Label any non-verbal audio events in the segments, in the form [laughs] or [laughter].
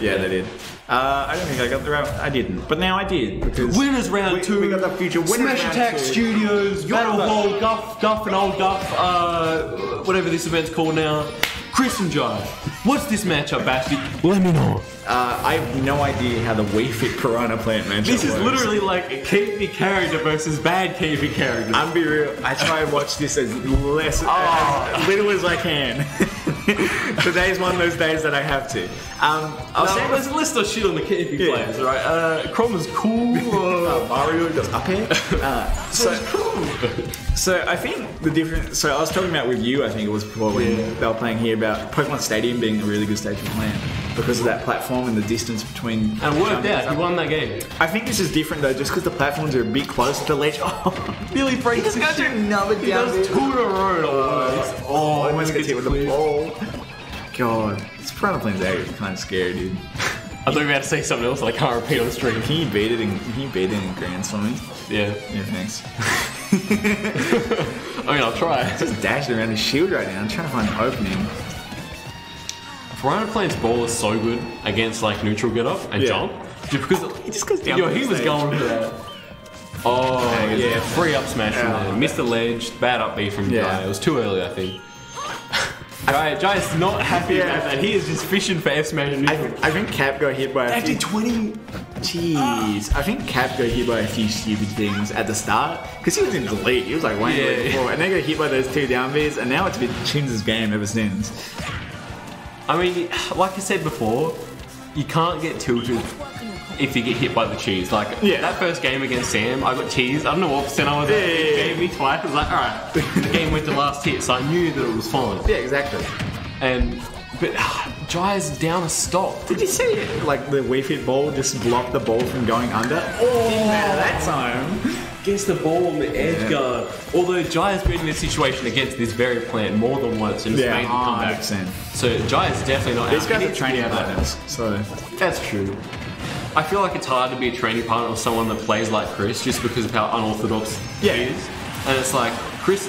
Yeah, they did. Uh, I don't think I got the round. I didn't, but now I did because Winners round we, two. We got the future winners Smash round Attack two. Studios, Battle got- Hall, Guff, Guff and Old Guff, uh, whatever this event's called now. Chris and Jai. What's this matchup, Basti? Let me know. Uh, I have no idea how the Wii Fit Piranha Plant matchup This is works. literally like a KP character versus bad KP character. I'm be real. I try and watch this as less, Oh. as little as I can. [laughs] [laughs] Today's one of those days that I have to. Um, I'll Now, say let's, let's not shit on the KP Yeah. players, right? Uh, is cool. [laughs] Uh, Mario does up air. Uh, [laughs] so, so I think the difference. So I was talking about with you. I think it was before when Yeah. they were playing here about Pokemon Stadium being a really good stage to play in because of that platform and the distance between. and it worked out. He won that game. I think this is different though, just because the platforms are a bit closer to the ledge. [laughs] Oh, Billy breaks just his goes shit. another He does two in a row. Oh, oh, oh, almost. Oh, I almost gets gets hit with the ball. God, this Piranha Plant's actually kind of scary, dude. I thought you were about to say something else that I can't repeat on stream. Can you beat it in? Can you beat it in Grand for me? Yeah. Yeah, thanks. [laughs] I mean, I'll try. Just dashing around his shield right now. I'm trying to find an opening. Piranha Plant's ball is so good against like neutral get up and Yeah. jump. Just because [laughs] He just goes down. Yo, he was stage. going for that. [laughs] Oh, Yeah, yeah, free up smash from Yeah. there. Missed the ledge, bad up B from Yeah. Jai. It was too early, I think. [laughs] Jai, Jai's not happy Yeah. about that. He is just fishing for F smash and I, neutral. I think Cap got hit by a few. 20. Jeez, I think Cap got hit by a few stupid things at the start because he was in the lead. He was like one Yeah. lead before, and then got hit by those two down Bs, and now it's been Chin's game ever since. I mean, like I said before, you can't get tilted if you get hit by the cheese. Like Yeah. that first game against Sam, I got cheese. I don't know what percent I was at. Yeah, yeah, He yeah. gave me twice. I was like, all right, [laughs] the game went to last hit, so I knew that it was fine. Yeah, exactly. And but ah, Jai's down a stop. Did you see it? Like the Wii Fit ball just blocked the ball from going under. Oh, didn't matter that time. Gets the ball on the edge guard. Although Jai has been in this situation against this very plant more than once and Yeah, made him come back. 100%. So Jai is definitely not These out. guys are to training partners, so That's true. I feel like it's hard to be a training partner with someone that plays like Chris just because of how unorthodox Yeah. he is. And it's like, Chris,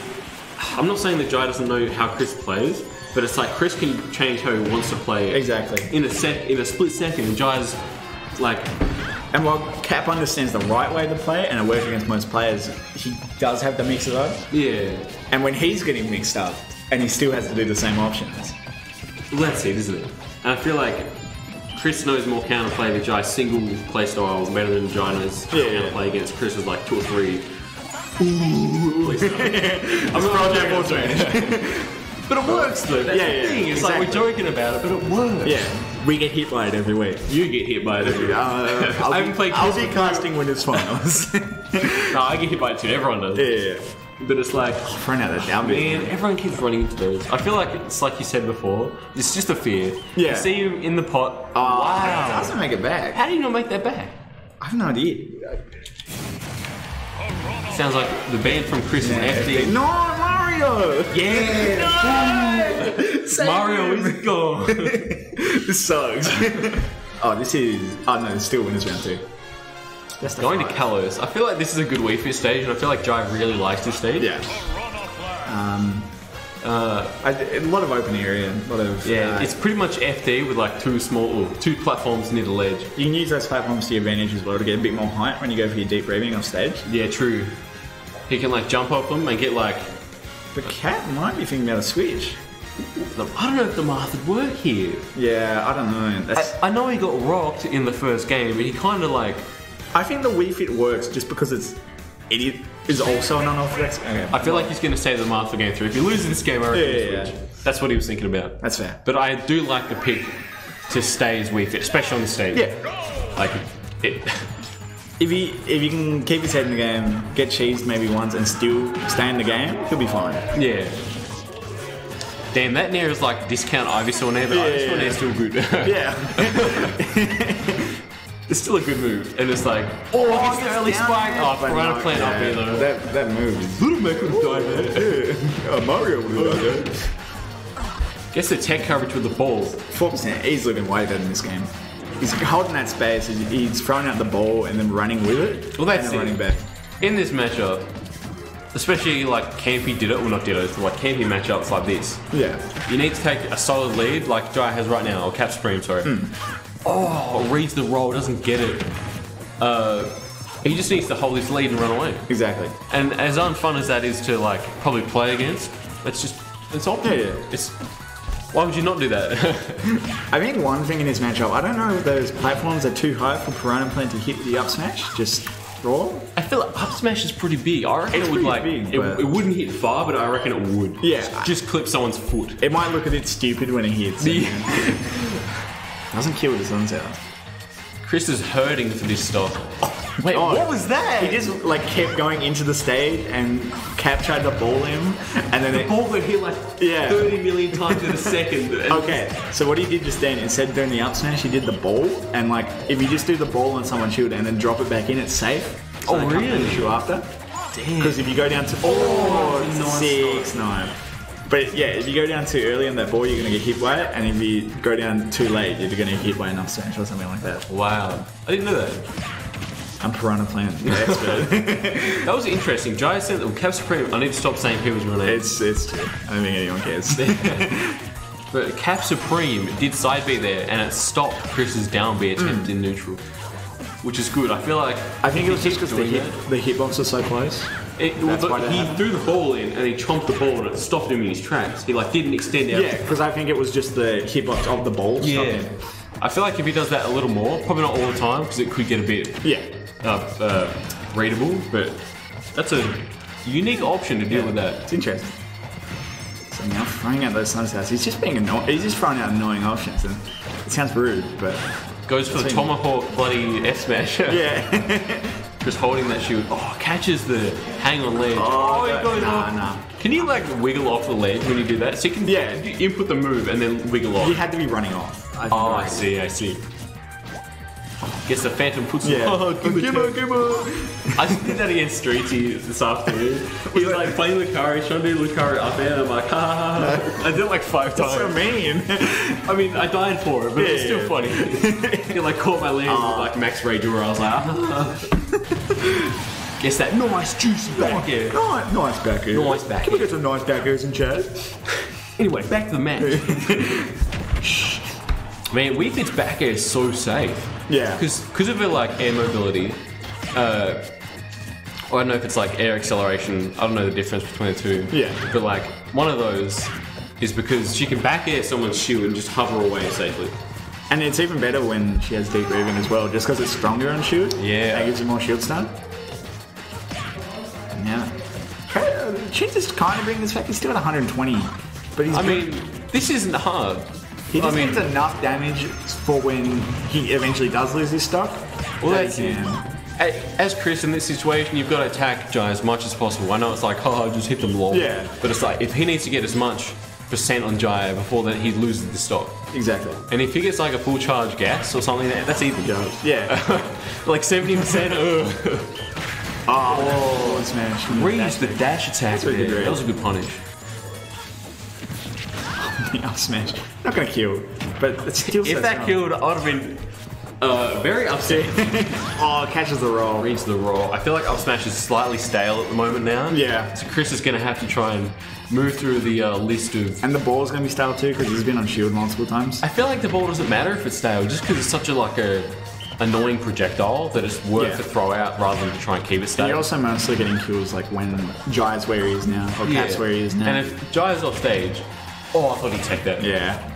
I'm not saying that Jai doesn't know how Chris plays, but it's like Chris can change how he wants to play Exactly. in a sec, in a split second. And Jai's like, And while Cap understands the right way to play it and it works against most players, he does have the mixes up. yeah, And when he's getting mixed up, and he still has to do the same options. let's see, isn't it? And I feel like Chris knows more counterplay than Jai. Single play styles better than Jai knows Yeah, yeah. counterplay against Chris is like two or three. Play styles. I'm Project joking, Fortune. [laughs] But it works though. That's Yeah, the yeah, thing. It's like we're joking about it, but it works. Yeah, we get hit by it every week. You get hit by it. every Uh, [laughs] I'll I be- haven't played I'll be before. casting winners finals. [laughs] No, I get hit by it too. Everyone does. yeah, yeah, yeah. But it's like, Throwing out that down man, bit. everyone keeps running into those. I feel like it's like you said before. It's just a fear. Yeah. You see you in the pot. Oh, wow. doesn't make it back. How do you not make that back? I have no idea. Sounds like the band from Chris and FD. No, Mario! Yeah. Save Mario is gone. [laughs] This sucks. [laughs] oh, this is. Oh no, it's still winners round two. That's Going to. Kalos. I feel like this is a good Wii Fit stage, and I feel like Jai really likes this stage. Yeah. Um, Uh, I, a lot of open area, a lot of. yeah, uh, it's pretty much FD with like two small, or two platforms near the ledge. you can use those platforms to your advantage as well to get a bit more height when you go for your deep breathing off stage. Yeah, true. He can like jump off them and get like. The Cap might be thinking about a switch. I don't know if the Marth would work here. Yeah, I don't know. I, I know he got rocked in the first game, but he kind of like. I think the Wii Fit works just because it's idiot is also an unorthodox. Okay, I feel like he's going to say the Marth for game three. If he loses this game, I reckon Yeah, yeah, switch. yeah. That's what he was thinking about. that's fair. But I do like the pick to stay as Wii Fit, especially on the stage. Yeah, Like, it, [laughs] if he if you can keep his head in the game, get cheesed maybe once, and still stay in the game, he'll be fine. yeah. Damn, that Nair is like discount Ivysaur Nair, but Yeah, Ivysaur yeah, Nair's still good. [laughs] [laughs] Yeah. it's still a good move. And it's like, oh, oh it's it's the early spike. there. Oh, But Piranha no, Plant up yeah, here though. That that move is. Little Mac would have died there. [laughs] Oh, Mario would have done oh, that. Guess the tech coverage with the ball. Four percent easily been way better in this game. He's holding that space. He's, he's throwing out the ball and then running with it. Well, that's and then it. running back. In this matchup, especially like Campy did it, well not did it, like Campy matchups like this. Yeah. You need to take a solid lead like Jai has right now, or Cap Supreme, sorry. Hmm. Oh, reads the roll, doesn't get it. Uh, he just needs to hold his lead and run away. Exactly. And as unfun as that is to like probably play against, it's just it's optimal. Yeah, yeah. It's why would you not do that? [laughs] I think one thing in this matchup, I don't know if those platforms are too high for Piranha Plant to hit with the up smash. Just raw. I feel like up smash is pretty big. I reckon It's it would like, big, it, it wouldn't hit far, but I reckon it would. Yeah. just, just clip someone's foot. It might look a bit stupid when it hits. [laughs] Doesn't kill the sunset. Chris is hurting for this stuff. [laughs] Wait, Oh, what was that? He just like kept going into the stage and Cap tried to ball him, and then the it, ball would hit like Yeah. 30 million times in a second. [laughs] Okay, so what he did just then, instead of doing the up smash, he did the ball, and like if you just do the ball on someone's shield and then drop it back in, it's safe. So Oh, really? finish you after? Damn. Because if you go down to oh, six nine. But yeah, if you go down too early on that ball, you're gonna get hit by it, and if you go down too late, you're gonna get hit by an up smash or something like that. Wow, I didn't know that. I'm Piranha Plant expert. [laughs] That was interesting. Jai said, well, Cap Supreme, I need to stop saying people's real names. it's it's true. I don't think anyone cares. [laughs] But Cap Supreme did side B there, and it stopped Chris's down B attempt mm. in neutral, which is good. I feel like I think it was just because the hit the hitbox was so close. It, that's but why he threw the ball in and he chomped the ball and it stopped him in his tracks. He like didn't extend out. Yeah, because I think it was just the hitbox of the ball. Yeah. I feel like if he does that a little more, probably not all the time because it could get a bit Yeah. uh, uh, readable, but that's a unique option to deal with that. It's interesting. So now throwing out those sunsets, he's just being annoying. He's just throwing out annoying options, and it sounds rude, but Goes for the tomahawk bloody F smash. yeah. [laughs] [laughs] Just holding that shield. Oh, catches the hang on ledge. Oh, that- goes nah, off. nah. Can you like wiggle off the ledge when you do that? So you can Yeah. you input the move and then wiggle off. he had to be running off. I Oh, I see, I see. Gets the phantom puts Yeah. [laughs] Oh, give me Give two. her, give her. I just did that against Streety this afternoon. [laughs] He was like playing Lucario, trying to do Lucario up air, and I'm like, ha ha ha. [laughs] I did it like five times. That's So mean. I mean, I died for it, but Yeah, still yeah. funny. he like caught my leg with like Max Rage where I was like, ah. [laughs] Guess that nice juicy back air. nice, nice back air. Nice back Can we get some nice back airs in chat? Anyway, back to the match. [laughs] Man, Fit's back air is so safe. Yeah. Because because of her like air mobility, uh, I don't know if it's like air acceleration. I don't know the difference between the two. Yeah. But like one of those is because she can back air someone's shield and just hover away safely. And it's even better when she has deep moving as well, just because it's stronger on shield. Yeah. That gives you more shield stun. Yeah. Uh, Chin just kind of bringing this back. He's still at 120. But he's I mean, this isn't hard. he just I mean, needs enough damage for when he eventually does lose his stock. Well, that that's can. As Chris in this situation, you've got to attack Jai as much as possible. I know it's like, [laughs] oh, just hit them long. Yeah. But it's like, if he needs to get as much percent on Jai before then he loses the stock. Exactly. And if he gets like a full charge gas or something, that- that's even. Yeah. [laughs] like 70%. [laughs] ugh. Oh, forward smash. Reused the dash attack what there. That was a good punish. [laughs] the up smash. Not gonna kill, but it's still If that strong. killed, I would have been uh, very upset. [laughs] Oh, catches the roll. Reads the roll. I feel like up smash is slightly stale at the moment now. Yeah. So Chris is going to have to try and move through the uh, list of And the ball's gonna be stale too because he's been on shield multiple times. I feel like the ball doesn't matter if it's stale, just because it's such a like a annoying projectile that it's worth Yeah. to throw out rather than to try and keep it And stale. you're also mostly getting kills like when Jai's where he is now, or Cap's where he is now. And if Jai is off stage, oh, I thought he'd take that. yeah.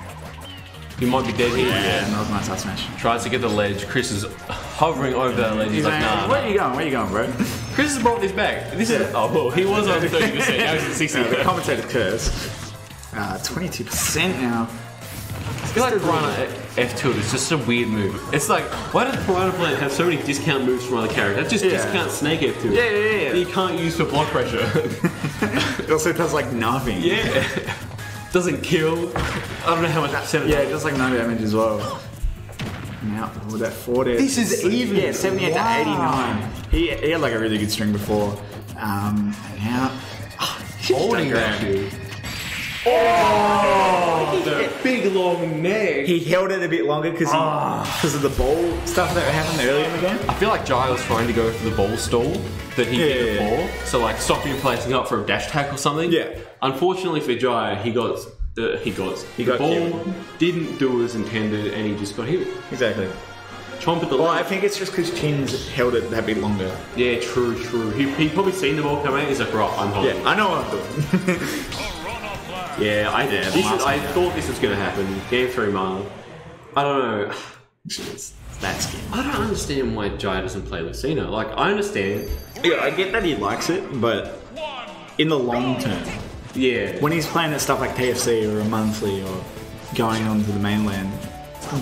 He might be dead here. Yeah, that was nice up smash. Tries to get the ledge. Chris is hovering over that ledge. He's, He's like, nah. where are you going? Where are you going, bro? Chris has brought this back. This is oh well, he was on thirty percent. Now he's at [laughs] sixty. No, the commentator curse. Uh, 22% now. I feel like Piranha F tilt is just a weird move. It's like, why does Piranha Plant have so many discount moves from other characters? That's just Yeah. discount Snake F tilt. Yeah, yeah, yeah. That you can't use for block pressure. [laughs] It also does like nothing. yeah. Doesn't kill. I don't know how much percent. Yeah, it does like no damage as well. Now, with that 40. This is even. Yeah, 78 Wow. to 89. He, he had like a really good string before. Um, and now. Oh, Holding that dude. Oh, the big long neck. He held it a bit longer because because of the ball stuff that happened earlier in the game. I feel like Jai was trying to go for the ball stall that he Yeah, did yeah, yeah. before. So like stopping him placing up for a dash attack or something. Yeah. Unfortunately for Jai, he got uh, he got He the got ball didn't do as intended, and he just got hit. Exactly. Chomp at the Well, leg. I think it's just because Chin's held it that bit longer. Yeah, true, true. He, he probably seen the ball come out. He's like, right, I'm holding. Yeah, I know what I'm doing. [laughs] Yeah, I Yeah, This I thought this was going to happen. Game three, mile. I don't know. It's that skin. I don't understand why Jai doesn't play Lucina. Like, I understand. Yeah, I get that he likes it, but in the long term, Yeah. when he's playing at stuff like KFC or a monthly or going on to the mainland,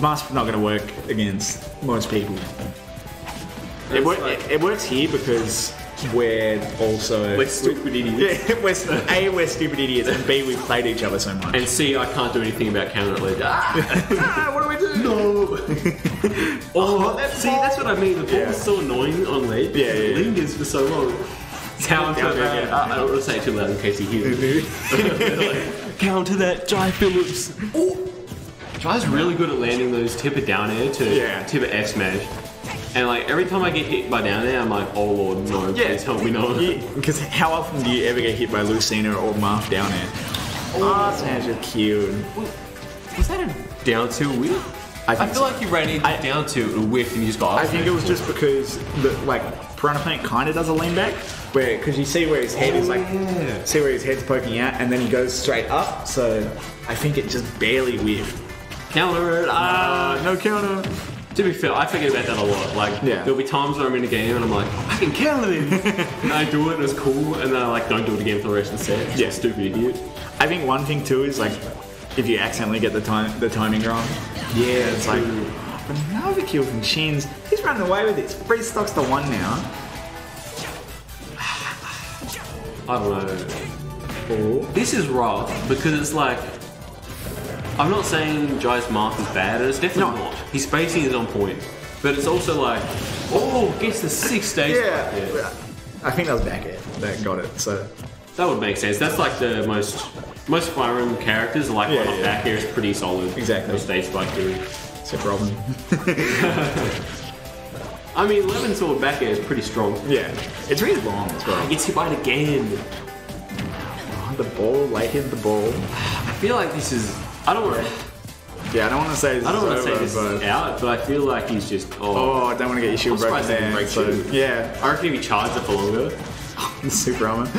Mask's not going to work against most people. It, wor- like- it, it works here because we're also We're stupid idiots. [laughs] Yeah, we're, a we're stupid idiots, and b we've played each other so much. And C, I can't do anything about it later. Ah! [laughs] ah, what do we do? No. [laughs] Oh, that see, ball. that's what I mean. The ball Yeah. is so annoying on ledge. Yeah, yeah, It yeah. lingers for so long. Counter Counter that. again. Uh, I don't want to say it too loud in case he hears it. [laughs] Counter that, Jai Phillips. Oh. Jai's really good at landing those tip of down air to Yeah. tip of F smash. And like every time I get hit by down air, I'm like, oh lord, no, Yeah. please help me no. Because how often do you ever get hit by Lucina or Marth down there? Oh, smash are cute. Was that a down two whiff? I I, feel so. like you ran into I- down to and whiffed and you just got I think it was just because the like Piranha Plant kind of does a lean back, where because you see where his head is like, yeah. see where his head's poking out, and then he goes straight up. So I think it just barely whiffed. counter it. Ah. Uh, no counter. To be fair, I forget about that a lot. Like, Yeah. there'll be times where I'm in a game and I'm like, I can counter this. [laughs] and I do it and it's cool, and then I like don't do it again for the rest of the set. Yeah. stupid idiot. I think one thing too is like if you accidentally get the time the timing wrong. Yeah, It's like oh, another kill from Chins. He's running away with this. Three stocks to one now. I don't know. This is rough because it's like. I'm not saying Jai's Marth is bad, and it's definitely No. not. His spacing is on point. But it's also like, oh, gets the six [laughs] stage. Yeah. I think that was back air that got it. So That would make sense. That's like the most most Fire Emblem characters are like Yeah, yeah. back here is pretty solid. Exactly. Stage spike theory. except Robin. [laughs] I mean, Lemon Sword back air is pretty strong. yeah, it's really long as well. Gets hit by it again. Oh, the ball, late hit the ball. I feel like this is. I don't want. Yeah, I don't want to say this I don't want to say this but is out, but I feel like he's just. Oh, oh, I don't want to get your shield broken surprised he didn't there. break So yeah, I reckon if he charged it for longer. [laughs] super armor.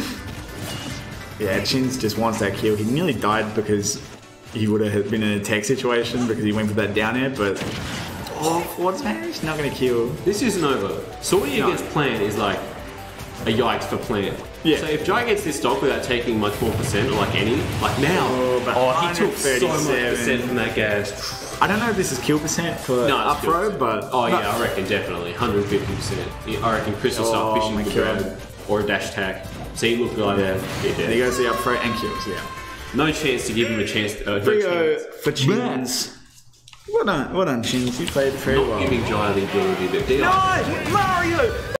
Yeah, Chins just wants that kill. He nearly died because he would have been in a tech situation because he went for that down air, but oh, forward smash not gonna kill. This isn't over. Sorting No. against Plant is like a yikes for Plant. Yeah. So if Jai gets this stock without taking much more percent, or like any, like now, Oh, oh, he took so much percent from that gas. I don't know if this is kill percent for No, up but Oh yeah, I reckon definitely 150 percent. I reckon Crystal Oh, start fishing for grab or a dash attack. See, look like yeah, yeah, there goes the up throw and kills. Yeah, No chance to give him a chance. Uh, no Frio chance. for Chins. Well done, well done, Chins. You played very Not well. giving Jai the ability deal. No, Mario!